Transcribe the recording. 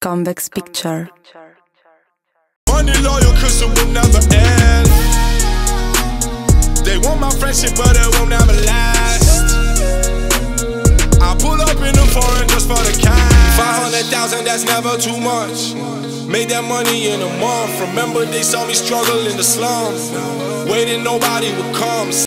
Convex Picture. Money loyal, cause it will never end. They want my friendship, but it will never last. I pull up in the foreign just for the cash. 500,000, that's never too much. Made that money in a month. Remember, they saw me struggle in the slums. Waiting, nobody would come.